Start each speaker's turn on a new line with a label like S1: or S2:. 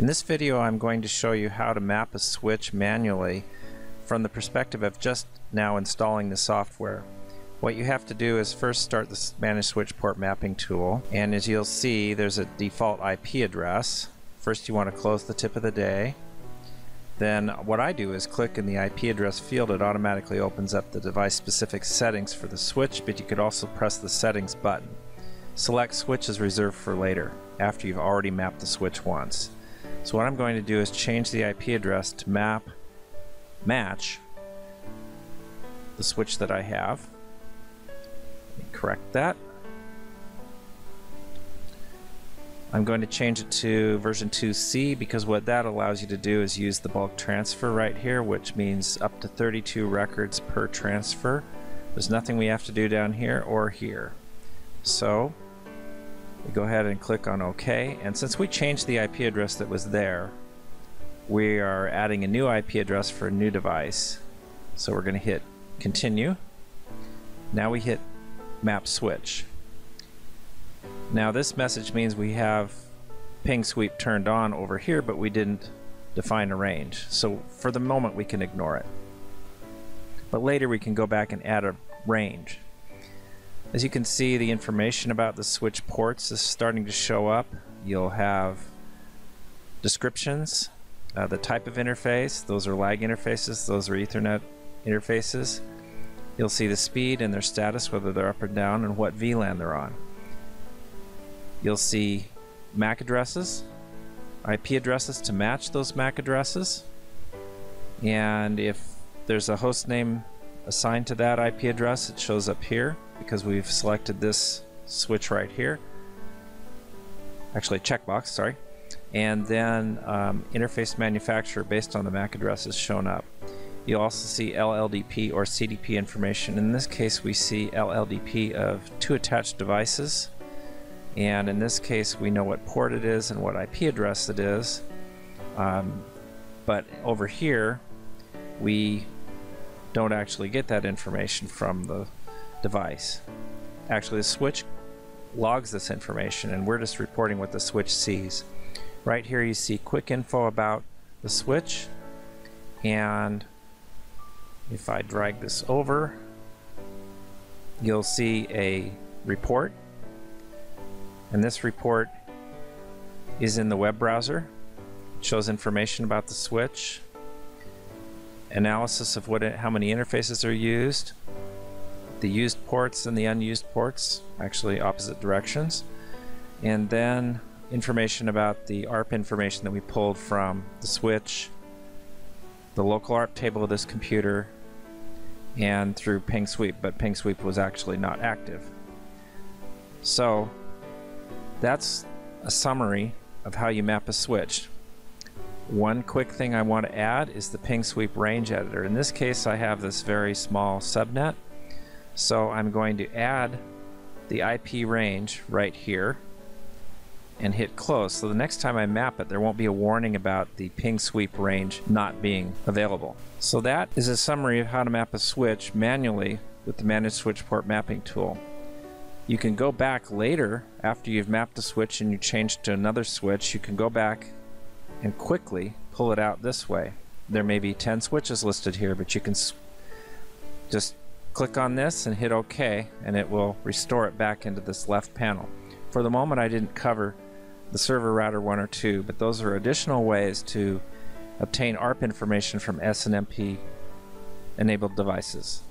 S1: In this video I'm going to show you how to map a switch manually from the perspective of just now installing the software. What you have to do is first start the Managed Switch Port Mapping tool and as you'll see there's a default IP address. First you want to close the tip of the day. Then what I do is click in the IP address field it automatically opens up the device specific settings for the switch but you could also press the settings button. Select switch is reserved for later after you've already mapped the switch once. So what I'm going to do is change the IP address to map match the switch that I have. correct that. I'm going to change it to version 2C because what that allows you to do is use the bulk transfer right here which means up to 32 records per transfer. There's nothing we have to do down here or here. So we go ahead and click on OK. And since we changed the IP address that was there we are adding a new IP address for a new device. So we're going to hit continue. Now we hit map switch. Now this message means we have ping sweep turned on over here but we didn't define a range. So for the moment we can ignore it. But later we can go back and add a range as you can see, the information about the switch ports is starting to show up. You'll have descriptions, uh, the type of interface, those are lag interfaces, those are Ethernet interfaces. You'll see the speed and their status, whether they're up or down, and what VLAN they're on. You'll see MAC addresses, IP addresses to match those MAC addresses, and if there's a host name assigned to that IP address, it shows up here because we've selected this switch right here. Actually, checkbox, sorry. And then um, interface manufacturer based on the MAC address is shown up. You'll also see LLDP or CDP information. In this case, we see LLDP of two attached devices. And in this case, we know what port it is and what IP address it is. Um, but over here, we don't actually get that information from the device. Actually, the switch logs this information and we're just reporting what the switch sees. Right here you see quick info about the switch and if I drag this over you'll see a report and this report is in the web browser it shows information about the switch analysis of what how many interfaces are used the used ports and the unused ports, actually opposite directions. And then information about the ARP information that we pulled from the switch, the local ARP table of this computer, and through ping sweep, but ping sweep was actually not active. So that's a summary of how you map a switch. One quick thing I want to add is the ping sweep range editor. In this case I have this very small subnet so I'm going to add the IP range right here and hit close. So the next time I map it, there won't be a warning about the ping sweep range not being available. So that is a summary of how to map a switch manually with the Managed Switch Port Mapping tool. You can go back later after you've mapped a switch and you change to another switch. You can go back and quickly pull it out this way. There may be 10 switches listed here, but you can just Click on this and hit OK and it will restore it back into this left panel. For the moment I didn't cover the server router 1 or 2 but those are additional ways to obtain ARP information from SNMP enabled devices.